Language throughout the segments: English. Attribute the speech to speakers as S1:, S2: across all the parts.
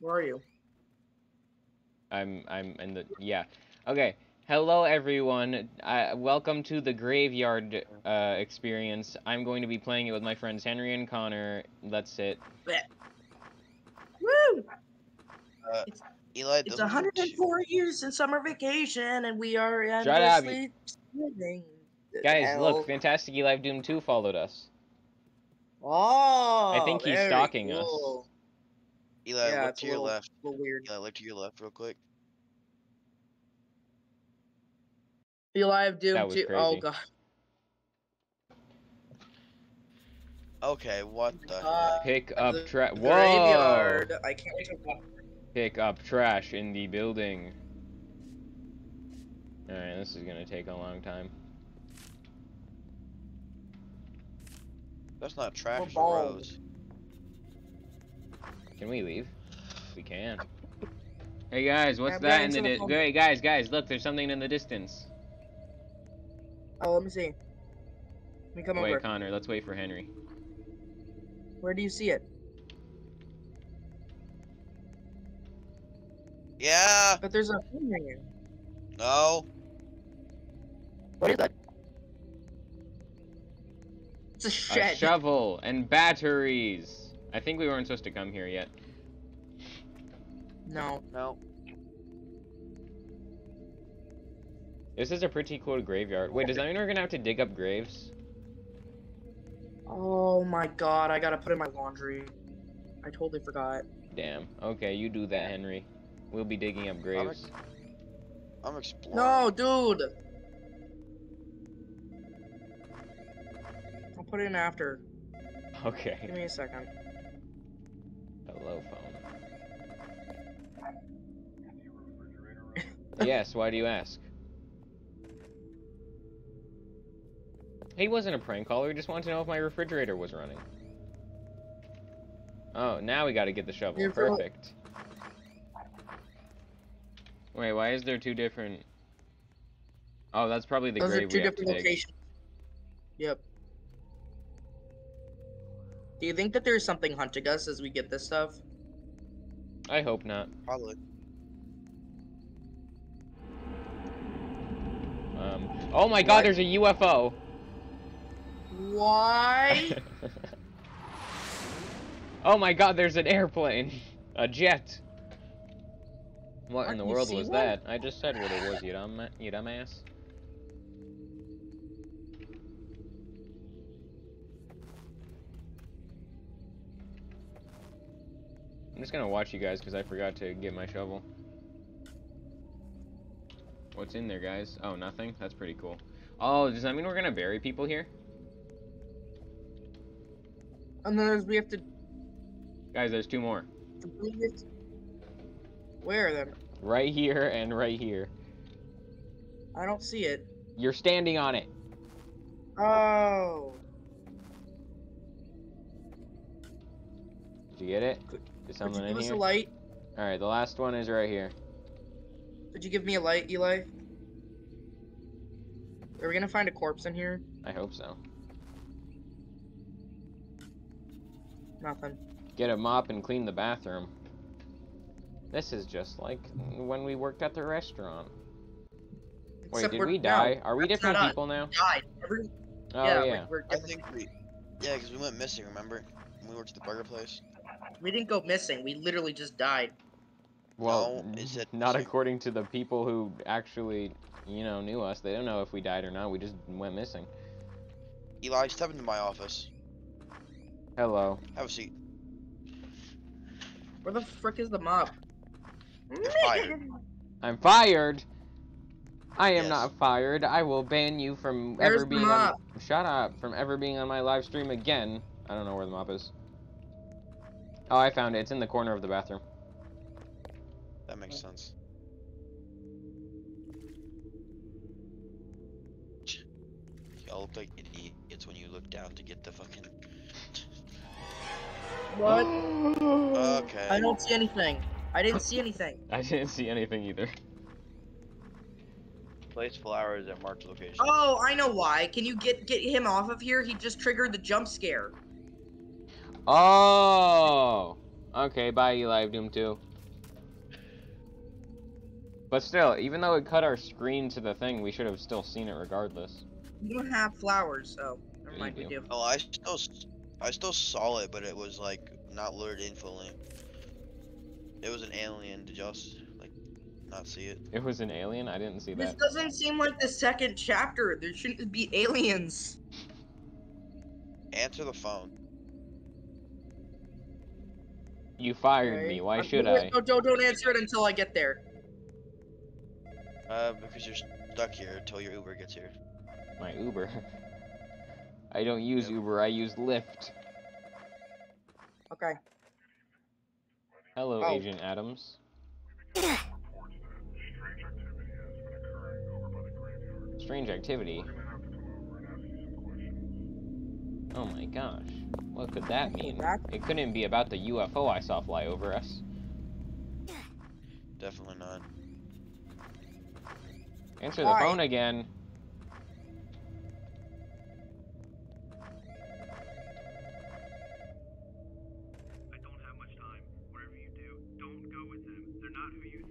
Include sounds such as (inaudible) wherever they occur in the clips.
S1: Where are you?
S2: I'm I'm in the yeah. Okay. Hello everyone. Uh, welcome to the graveyard uh, experience. I'm going to be playing it with my friends Henry and Connor. Let's sit.
S1: Woo!
S3: Uh,
S1: It's-
S3: Eli,
S1: It's
S3: those are
S1: 104 years since summer vacation, and we are
S2: Shut up,
S1: endlessly living.
S2: Guys,
S1: Hell.
S2: look, Fantastic Live Doom 2 followed us.
S1: Oh,
S2: I think he's
S1: very
S2: stalking us.
S1: Cool.
S3: Eli,
S1: yeah,
S3: look to your
S1: little,
S3: left.
S1: little weird.
S3: Eli, look to your left real quick.
S1: Eli of Doom
S2: That was
S1: 2. Oh. God.
S3: Okay, what the
S1: Uh,
S3: heck?
S2: Pick up trash. Whoa!
S1: Graveyard. I can't wait to walk.
S2: Pick up trash in the building. Alright, this is gonna take a long time.
S3: That's not trash,
S1: We're
S3: it's a rose.
S2: Can we leave? We can. Hey guys, what's
S1: I'm
S2: that in the
S1: to the
S2: di- Hey guys, guys, look, there's something in the distance.
S1: Oh, let me see. Let me come
S2: Wait,
S1: over.
S2: Connor, let's wait for Henry.
S1: Where do you see it?
S3: Yeah!
S1: But there's a thing here.
S3: No!
S1: What is that? It's a shed.
S2: A shovel and batteries. I think we weren't supposed to come here yet.
S1: no.
S3: No.
S2: This is a pretty cool graveyard. Wait, does that mean we're gonna have to dig up graves?
S1: Oh my god, I gotta put in my laundry. I totally forgot.
S2: Damn. Okay, you do that, Henry. We'll be digging up graves.
S3: I'm exploring.
S1: No, dude! I'll put it in after.
S2: Okay.
S1: Give me a second.
S2: Hello, phone. (laughs) yes, why do you ask? He wasn't a prank caller, he just wanted to know if my refrigerator was running. Oh, now we gotta get the shovel.
S1: You're
S2: Perfect. Wait, why is there two different... Oh, that's probably the
S1: Those are two
S2: we have to
S1: different locations. Yep. Do you think that there's something hunting us as we get this stuff?
S2: I hope not.
S3: Probably.
S2: Um, oh my god, there's a UFO!
S1: Why? (laughs)
S2: oh my god, there's an airplane! A jet! What in the world was
S1: one?
S2: that? I just said what it was, you, dumb, you dumbass. I'm just gonna watch you guys because I forgot to get my shovel. What's in there, guys? Oh, nothing? That's pretty cool. Oh, does that mean we're gonna bury people here?
S1: and then we have to.
S2: Guys, there's two more.
S1: Where are then?
S2: Right here and right here.
S1: I don't see it.
S2: You're standing on it.
S1: Oh.
S2: Did you get it?
S1: Could-
S2: Is
S1: you
S2: someone
S1: give
S2: in
S1: us
S2: here?
S1: a light?
S2: Alright, the last one is right here.
S1: Could you give me a light, Eli? Are we gonna find a corpse in here?
S2: I hope so.
S1: Nothing.
S2: Get a mop and clean the bathroom. This is just like when we worked at the restaurant. Wait, did
S1: we're-
S2: we
S1: no,
S2: die? Are we different people now?
S1: died. Every,
S2: Oh
S1: yeah,
S2: yeah.
S1: We're, we're
S3: I think we. Yeah, because we went missing, remember? When we worked at the burger place.
S1: We didn't go missing. We literally just died.
S2: Well,
S3: No, is it
S2: not according to the people who actually, you know, knew us. They don't know if we died or not. We just went missing.
S3: Eli, step into my office.
S2: Hello.
S3: Have a seat.
S1: Where the frick is the mop?
S3: fired. (laughs)
S2: I'm fired. I am
S3: Yes.
S2: not fired. I will ban you from
S1: Where's
S2: ever
S1: the
S2: being on. Shut up! From ever being on my live stream again. I don't know where the mop is. Oh, I found it. It's in the corner of the bathroom.
S3: That makes sense. Y'all look like idiots when you look down to get the fucking.
S1: What?
S3: Okay.
S1: I don't see anything. I didn't see anything. (laughs)
S2: I didn't see anything either.
S3: Place flowers at marked location.
S1: Oh, I know why. Can you get get him off of here? He just triggered the jump scare.
S2: Oh. Okay. Bye, Eli of Doom 2. But still, even though it cut our screen to the thing, we should have still seen it regardless.
S1: You don't have flowers, so never mind. We
S2: do.
S1: do.
S3: Oh, I still, s- I still saw it, but it was like not loaded in fully. It was an alien. Did y'all like not see it?
S2: It was an alien? I didn't see
S1: This
S2: that.
S1: This doesn't seem like the second chapter. There shouldn't be aliens.
S3: Answer the phone.
S2: You fired
S1: okay?
S2: me, why
S1: I'm-
S2: should
S1: wait,
S2: I?
S1: No, don't, don't answer it until I get there.
S3: Uh, because you're stuck here until your Uber gets here.
S2: My Uber. (laughs) I don't use
S3: Yep.
S2: Uber, I use Lyft.
S1: Okay.
S2: Hello,
S1: Oh.
S2: Agent Adams. Strange activity. Oh my gosh. What could that mean? It couldn't be about the UFO I saw fly over us.
S3: Definitely not.
S2: Answer the
S1: Why?
S2: phone again.
S4: I don't have much time. Whatever you do, don't go with them. They're not who you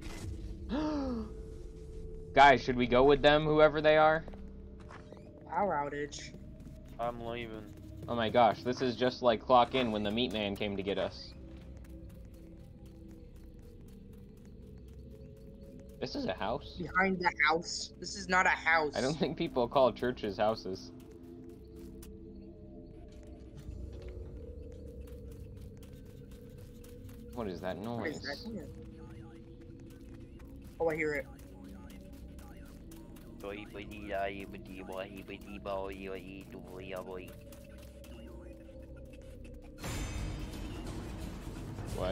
S4: think. (gasps)
S2: Guys, should we go with them, whoever they are?
S1: Power outage.
S3: I'm leaving.
S2: Oh my gosh, this is just like Clock In when the Meat Man came to get us. This is a house?
S1: Behind the house. This is not a house.
S2: I don't think people call churches houses. What is that noise?
S1: is that? Oh, I hear it.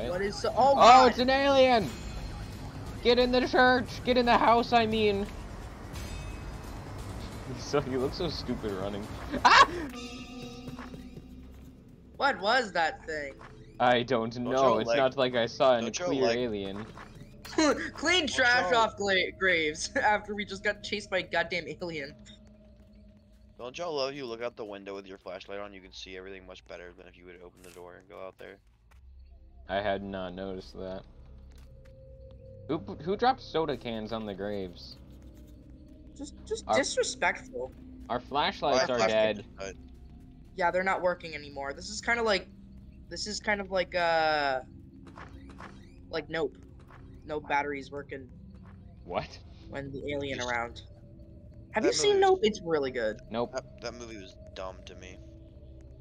S2: What?
S1: What is so? Oh,
S2: Oh, it's an alien! Get in the church! Get in the house, I mean! (laughs) So you look so stupid running. Ah! (laughs)
S1: What was that thing?
S2: I don't
S3: Don't
S2: know. It's
S3: like-
S2: not like I saw a
S3: don't
S2: clear
S3: like-
S2: alien. (laughs)
S1: Clean trash off graves after we just got chased by a goddamn alien.
S3: Don't y'all love you look out the window with your flashlight on? You can see everything much better than if you would open the door and go out there.
S2: I had not noticed that. Who who dropped soda cans on the graves?
S1: Just, just
S2: Our-
S1: disrespectful.
S2: Our flashlights
S3: My
S2: are
S3: flashlight
S2: dead.
S3: is.
S1: Yeah, they're not working anymore. This is kind of like, this is kind of like uh, like Nope. no batteries working
S2: What?
S1: when the alien
S3: Just-
S1: around. Have you seen
S3: movie
S1: Nope? It's really good.
S2: Nope.
S3: That, that movie was dumb to me.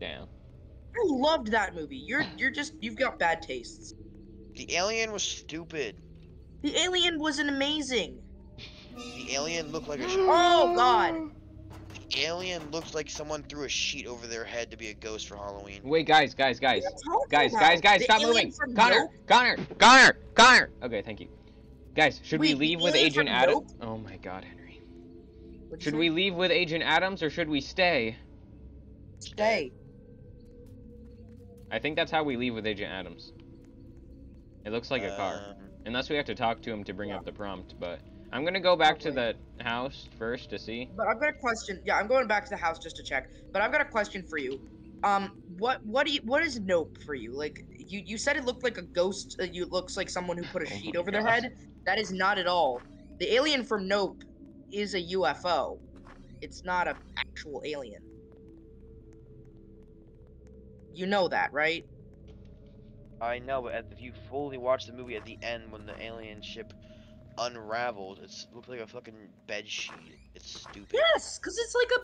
S2: Damn.
S1: I loved that movie. You're you're just you've got bad tastes.
S3: The alien was stupid.
S1: The alien was an amazing.
S3: The alien looked like a. (gasps) sh-
S1: Oh God.
S3: The alien looked like someone threw a sheet over their head to be a ghost for Halloween.
S2: Wait, guys, guys, guys,
S1: What are you talking
S2: guys,
S1: about?
S2: guys, guys,
S1: The
S2: stop moving! Connor,
S1: Nope?
S2: Connor, Connor, Connor. Okay, thank you. Guys, should we
S1: Wait, the
S2: leave with Agent Adams?
S1: Nope?
S2: Oh my God, Henry.
S1: What'd
S2: Should
S1: say?
S2: we leave with Agent Adams or should we stay?
S1: stay?
S2: I think that's how we leave with Agent Adams. It looks like a car.
S3: Um,
S2: Unless we have to talk to him to bring up the prompt, but I'm gonna go back to the house first to see.
S1: But I've got a question. Yeah, I'm going back to the house just to check. But I've got a question for you. Um, what what do you what is Nope for you? Like you you said it looked like a ghost. Uh, you looks like someone who put a
S2: Oh
S1: sheet
S2: my
S1: over their head. That is not at all. The alien from Nope is a UFO. It's not an actual alien. You know that, right?
S3: I know, but if you fully watch the movie at the end when the alien ship unraveled, it looked like a fucking bed sheet. It's stupid.
S1: Yes, because it's like a.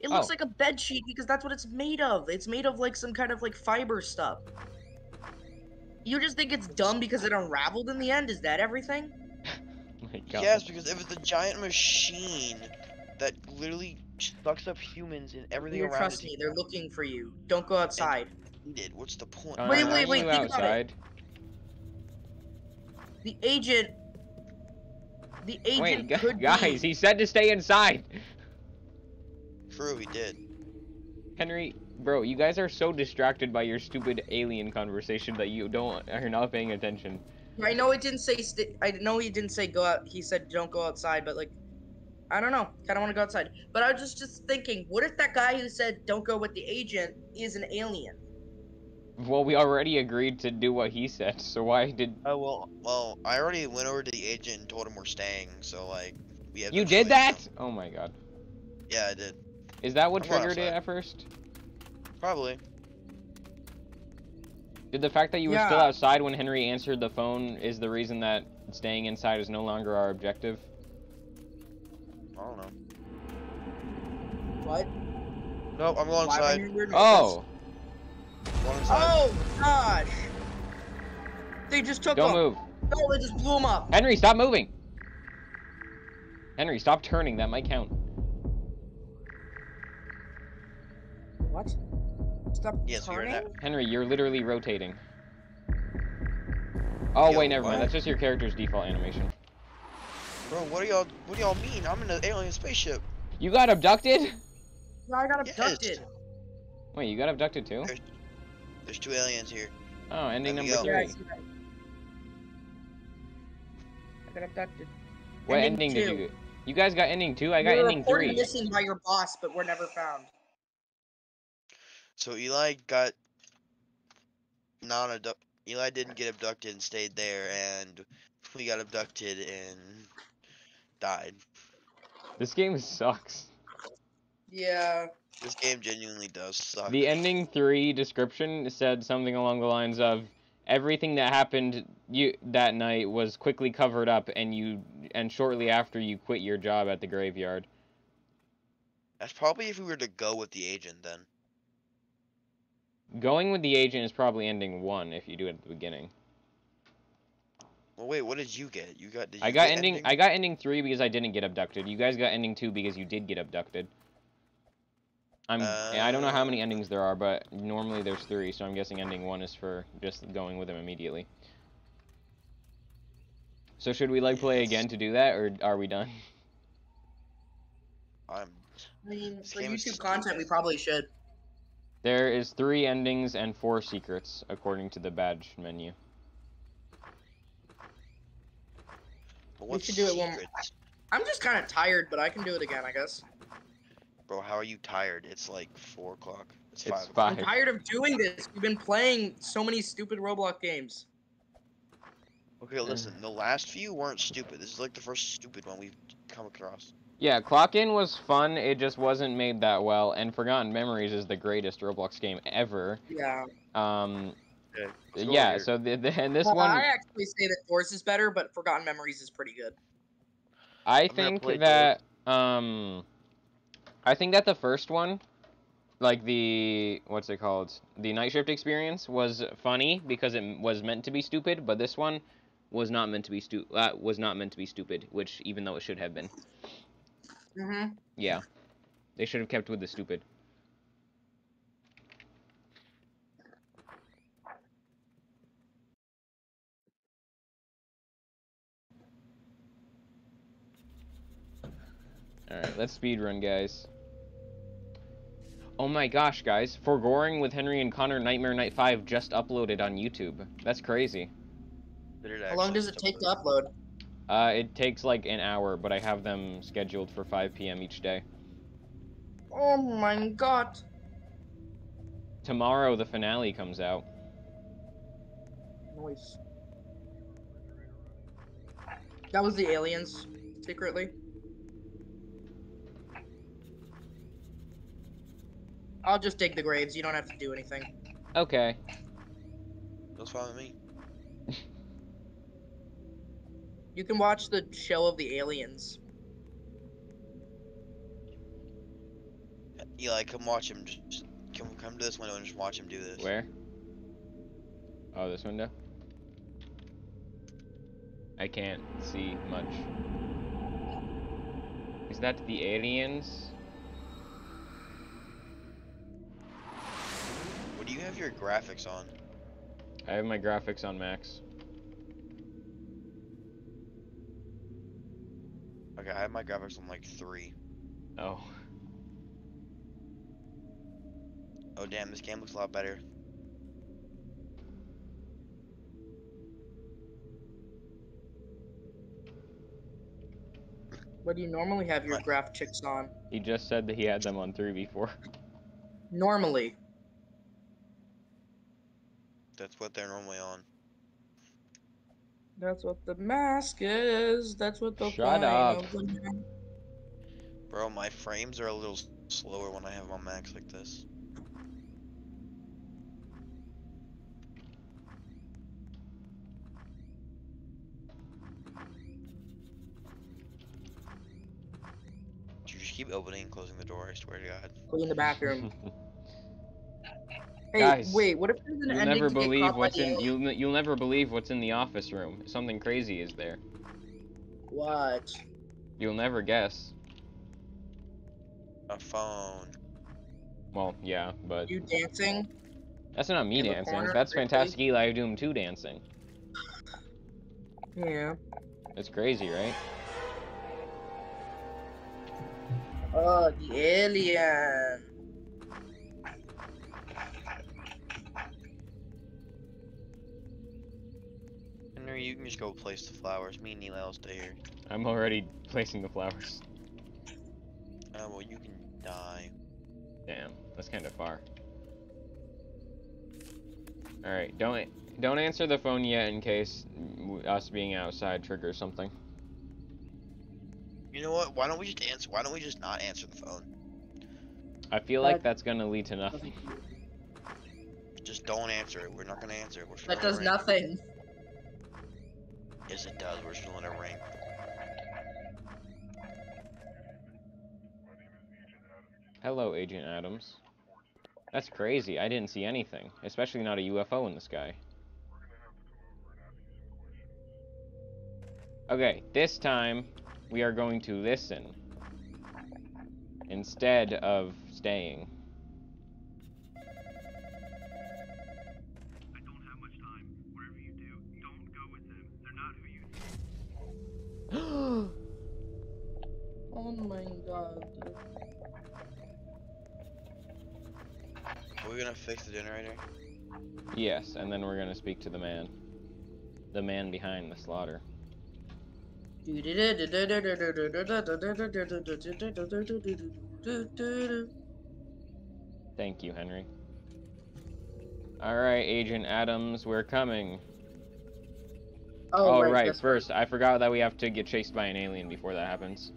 S1: It looks
S2: Oh.
S1: like a bed sheet because that's what it's made of. It's made of like some kind of like fiber stuff. You just think it's dumb because it unraveled in the end? Is that everything? (laughs)
S2: my God.
S3: Yes, because if it's a giant machine that literally sucks up humans and everything
S1: Here,
S3: around
S1: trust
S3: it
S1: me, they're looking for you. Don't go outside.
S3: did, what's the point?
S2: Connor,
S1: Wait,
S2: aren't
S1: wait, wait,
S2: you
S1: think about it.
S2: outside?
S1: The agent. The agent
S2: Wait, gu-
S1: could
S2: guys,
S1: be.
S2: he said to stay inside.
S3: True, he did.
S2: Henry, bro, you guys are so distracted by your stupid alien conversation that you don't are not paying attention.
S1: I know it didn't say. St- I know he didn't say go out. He said don't go outside, but like, I don't know. Kind of want to go outside. But I was just just thinking, what if that guy who said don't go with the agent is an alien?
S2: Well, we already agreed to do what he said, so why did
S3: Oh well, well, I already went over to the agent and told him we're staying. So like, we have.
S2: you did that?
S3: now.
S2: Oh my god.
S3: Yeah, I did.
S2: Is that what
S3: I'm
S2: triggered it at first?
S3: Probably.
S2: Did the fact that you were still outside when Henry answered the phone is the reason that staying inside is no longer our objective?
S3: I don't know.
S1: What?
S3: Nope, I'm going
S1: Why am I
S3: inside.
S2: Oh,
S3: I'm going inside.
S1: Oh gosh! They just took
S2: don't
S1: him.
S2: move.
S1: No, they just blew him up.
S2: Henry, stop moving! Henry, stop turning. That might count.
S1: What? Stop
S3: Yes, we were
S1: turning?
S3: not-
S2: Henry, you're literally rotating. Oh
S3: Yo,
S2: wait, never mind. That's just your character's default animation.
S3: Bro, what do y'all what do y'all mean? I'm in an alien spaceship.
S2: You got abducted?
S1: No, I got
S3: Yes.
S1: abducted.
S2: Wait, you got abducted too?
S3: There's- There's two aliens here.
S2: Oh, ending
S3: Let
S2: number
S3: go.
S1: Yeah, I
S2: three.
S1: I got abducted.
S2: What
S1: Ending
S2: ending did you get? You guys got ending two? I got
S1: we were
S2: ending
S1: reported
S2: three.
S1: missing by your boss, but we're never found.
S3: So Eli got non abduct Eli didn't get abducted and stayed there and we got abducted and died.
S2: This game sucks.
S1: Yeah.
S3: This game genuinely does suck.
S2: The ending three description said something along the lines of everything that happened you that night was quickly covered up and you and shortly after you quit your job at the graveyard.
S3: That's probably if we were to go with the agent then.
S2: Going with the agent is probably ending one if you do it at the beginning.
S3: Well wait, what did you get? You got did you
S2: I got
S3: get
S2: ending I got ending three because I didn't get abducted. You guys got ending two because you did get abducted. I'm I don't know how many
S3: Uh.
S2: endings there are, but normally there's three, so I'm guessing ending one is for just going with him immediately. So should we like play
S3: Yes.
S2: again to do that, or are we done?
S3: I'm
S1: I mean, for YouTube content, we probably should.
S2: There is three endings and four secrets according to the badge menu.
S3: But
S1: We
S3: what
S1: should do it one-
S3: secrets?
S1: I'm just kind of tired, but I can do it again, I guess.
S3: Bro, how are you tired? It's like four o'clock. It's
S2: It's
S3: five.
S1: I'm tired of doing this. We've been playing so many stupid Roblox games.
S3: Okay, listen, the last few weren't stupid. This is like the first stupid one we've come across.
S2: Yeah, Clock In was fun. It just wasn't made that well. And Forgotten Memories is the greatest Roblox game ever.
S1: Yeah.
S2: Um,
S3: Okay.
S2: yeah. So the, the, and this
S1: Well,
S2: one,
S1: I actually say that yours is better, but Forgotten Memories is pretty good.
S2: I
S3: gonna
S2: think
S3: play
S2: that um, I think that the first one, like the what's it called, the night shift experience was funny because it was meant to be stupid, but this one was not meant to be stu- uh, was not meant to be stupid, which even though it should have been.
S1: Mm-hmm.
S2: Yeah, they should have kept with the stupid. Alright, let's speedrun, guys. Oh my gosh, guys. Forgoring with Henry and Connor Nightmare Night 5 just uploaded on YouTube. That's crazy.
S1: How long does it take to upload?
S2: Uh, it takes like an hour, but I have them scheduled for 5 p.m. each day.
S1: Oh my god.
S2: Tomorrow, the finale comes out.
S1: Noise. That was the aliens, secretly. I'll just dig the graves. You don't have to do anything.
S2: Okay.
S3: That's fine with me. (laughs)
S1: You can watch the show of the aliens.
S3: Eli, come watch him. Just come, come to this window and just watch him do this.
S2: Where? Oh, this window? I can't see much. Is that the aliens?
S3: You have your graphics on?
S2: I have my graphics on max.
S3: Okay, I have my graphics on like three.
S2: Oh.
S3: Oh damn, this game looks a lot better.
S1: What do you normally have your graphics on?
S2: He just said that he had them on 3 before.
S1: Normally.
S3: That's what they're normally on.
S1: That's what the mask is. That's what the
S2: Shut
S1: point
S2: up.
S1: the
S3: Bro, my frames are a little slower when I have them on max like this. You just keep opening and closing the door, I swear to god.
S1: Go in the bathroom. (laughs) Hey,
S2: Guys,
S1: wait. What if there's an
S2: You'll
S1: ending
S2: never
S1: to get
S2: believe
S1: caught by
S2: what's
S1: the
S2: in
S1: alien?
S2: you'll you'll never believe what's in the office room. Something crazy is there.
S1: What?
S2: You'll never guess.
S3: A phone.
S2: Well, yeah, but
S1: You dancing?
S2: that's not me
S1: in
S2: dancing.
S1: corner,
S2: That's
S1: briefly?
S2: Fantastic Eli Doom 2 dancing.
S1: Yeah.
S2: It's crazy, right?
S1: Oh, the alien.
S3: Henry, you can just go place the flowers. Me and Neil will stay here.
S2: I'm already placing the flowers.
S3: Oh, well, you can die.
S2: Damn, that's kind of far. All right, don't don't answer the phone yet in case us being outside triggers something.
S3: You know what? Why don't we just answer? Why don't we just not answer the phone?
S2: I feel like
S1: That-
S2: that's gonna lead to nothing.
S3: Just don't answer it. We're not gonna answer it. We're
S1: That does
S3: ring.
S1: nothing.
S3: Yes, it does. We're still in a ring.
S2: Hello, Agent Adams. That's crazy. I didn't see anything, especially not a UFO in the sky. Okay, this time we are going to listen instead of staying.
S3: Gonna fix the generator?
S2: yes, and then we're gonna speak to the man. The man behind the slaughter. Thank you, Henry. Alright, Agent Adams, we're coming. Oh, oh right,
S1: that's
S2: first, I forgot that we have to get chased by an alien before that happens.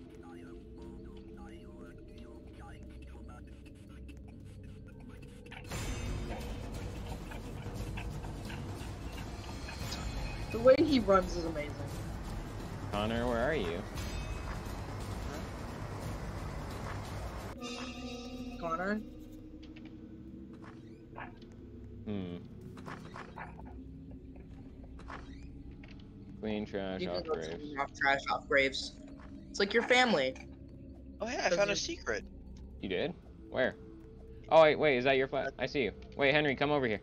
S1: He runs is amazing.
S2: Connor, where are you?
S1: Connor?
S2: Hmm. Clean trash
S1: You
S2: off graves.
S1: off trash off graves. It's like your family.
S3: Oh yeah, I found a secret.
S2: You did? Where? Oh wait, wait, is that your flat? I see you. Wait, Henry, come over here.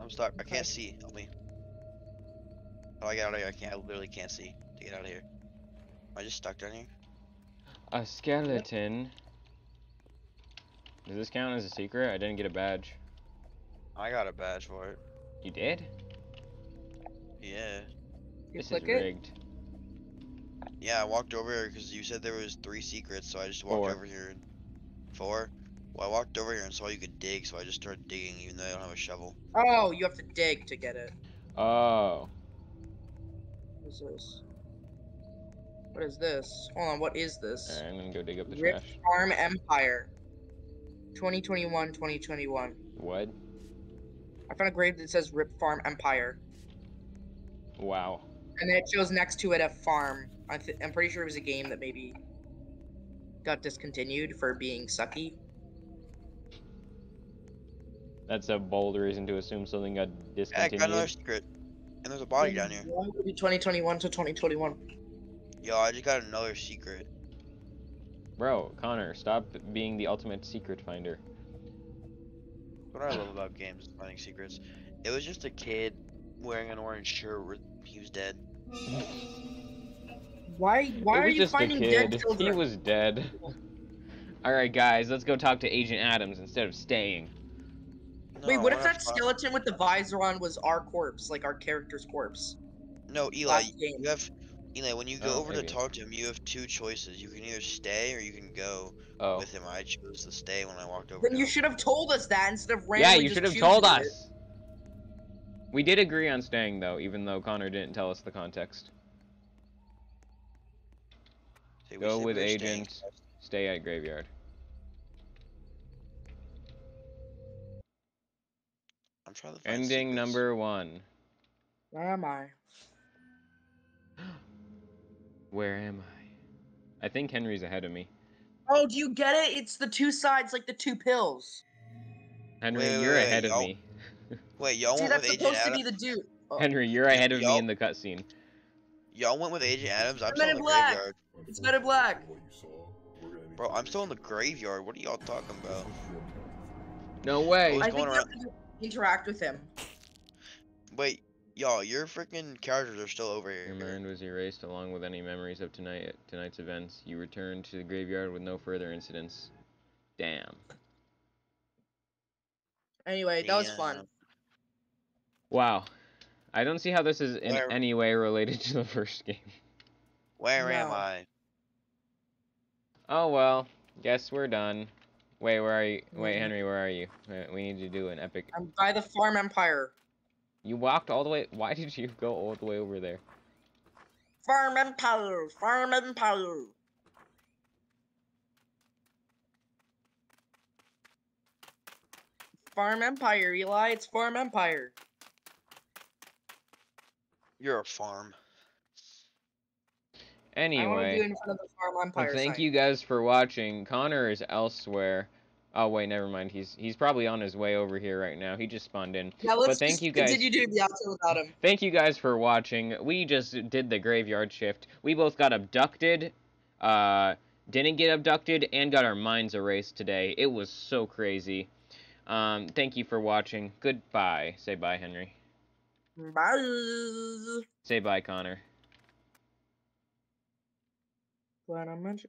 S3: I'm stuck. I can't see. Help me. How do I get out of here? I can't. I literally can't see to get out of here. Am I just stuck down here?
S2: A skeleton. Does this count as a secret? I didn't get a badge.
S3: I got a badge for it.
S2: You did?
S3: Yeah.
S1: You
S2: this
S1: click
S2: is
S1: it?
S2: rigged.
S3: Yeah, I walked over here because you said there was three secrets, so I just walked
S2: Four.
S3: over here. and- Four. Well, I walked over here and saw you could dig, so I just started digging, even though I don't have a shovel.
S1: Oh, you have to dig to get it.
S2: Oh.
S1: What is this? What is this? Hold on, what is this?
S2: Alright, I'm gonna go dig up the
S1: Rip
S2: trash.
S1: Farm Empire. 2021, 2021.
S2: What?
S1: I found a grave that says Rip Farm Empire.
S2: Wow.
S1: And then it shows next to it a farm. I th- I'm pretty sure it was a game that maybe got discontinued for being sucky.
S2: That's a bold reason to assume something got
S3: Yeah, I got another
S2: discontinued.
S3: secret. And there's a body down here.
S1: Why would be 2021 to 2021?
S3: Yo, I just got another secret.
S2: Bro, Connor, stop being the ultimate secret finder.
S3: What I love about games is finding secrets. It was just a kid wearing an orange shirt. Where he was dead.
S1: Why? Why
S2: it
S1: are
S2: was
S1: you
S2: just a
S1: finding
S2: kid.
S1: dead
S2: He was dead. (laughs) Alright, guys, let's go talk to Agent Adams instead of staying.
S1: Wait, what if that
S3: fi-
S1: skeleton with the visor on was our corpse, like our character's corpse?
S3: No, Eli, you have Eli. When you go
S2: Oh,
S3: over
S2: maybe.
S3: to talk to him, you have two choices. You can either stay or you can go
S2: Oh.
S3: with him. I chose to stay when I walked over.
S1: Then you should have told us that instead of
S2: Yeah, you should have
S1: choosing
S2: told
S1: it.
S2: us. We did agree on staying though, even though Connor didn't tell us the context.
S3: Say
S2: Go with
S3: we were staying,
S2: agent. Stay at graveyard.
S3: I'm trying to find
S2: Ending
S3: secrets.
S2: number one.
S1: Where am I? (gasps)
S2: Where am I? I think Henry's ahead of me.
S1: Oh, do you get it? It's the two sides, like the two pills.
S2: Henry,
S3: Wait, wait,
S2: you're
S3: wait,
S2: ahead of me. (laughs)
S3: Wait, y'all went
S1: that's
S3: with Agent
S1: supposed to
S3: Adams.
S1: be the dude. Oh,
S2: Henry, you're ahead of me in the cutscene.
S3: Y'all went with Agent Adams. I'm
S1: Men
S3: still in
S1: in
S3: the
S1: Black.
S3: graveyard.
S1: It's Men in Black.
S3: Bro, I'm still in the graveyard. What are y'all talking about?
S2: No way.
S3: What's
S1: I
S3: going
S1: think you have to interact with him.
S3: Wait, y'all, your freaking characters are still over here.
S2: Your mind was erased along with any memories of tonight tonight's events. You returned to the graveyard with no further incidents. Damn.
S1: Anyway, that was fun.
S2: Wow. I don't see how this is in
S3: Where-
S2: any way related to the (laughs) first game.
S3: Where am I?
S2: Oh well. Guess we're done. Wait, where are you? Wait. Henry, where are you? We need to do an epic.
S1: I'm by the Farm Empire.
S2: You walked all the way. (laughs) Why did you go all the way over there?
S1: Farm Empire. Farm Empire. Farm Empire, Eli. It's Farm Empire.
S3: You're a farm.
S1: I want to do it
S2: Anyway,
S1: in front of the Farm Empire.
S2: thank
S1: sign.
S2: you guys for watching. Connor is elsewhere. Oh wait, never mind. He's he's probably on his way over here right now. He just spawned in.
S1: Yeah, let's
S2: thank
S1: just
S2: you guys-
S1: continue doing the outro without him.
S2: Thank you guys for watching. We just did the graveyard shift. We both got abducted, uh, didn't get abducted, and got our minds erased today. It was so crazy. Um, thank you for watching. Goodbye. Say bye, Henry.
S1: Bye.
S2: Say bye, Connor.
S1: I mention